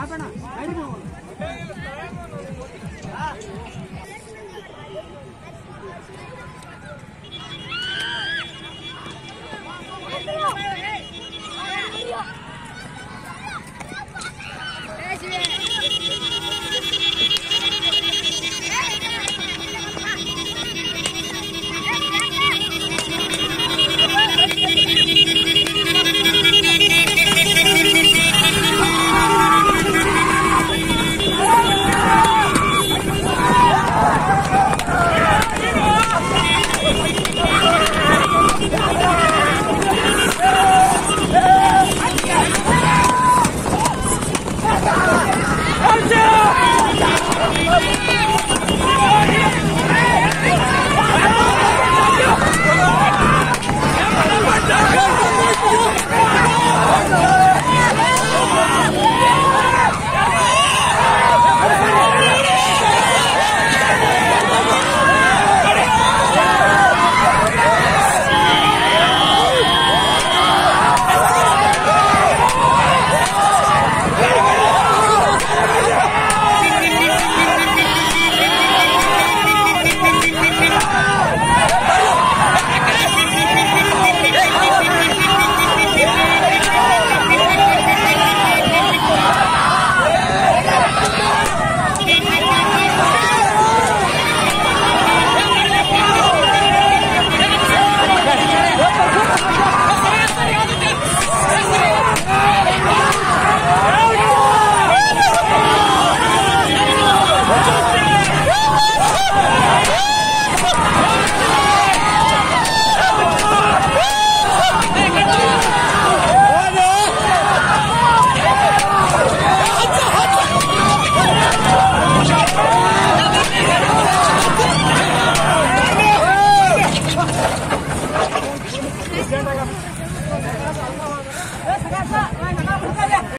ஆபணா ஆயிரம் Ah! 네, 가자. 가자.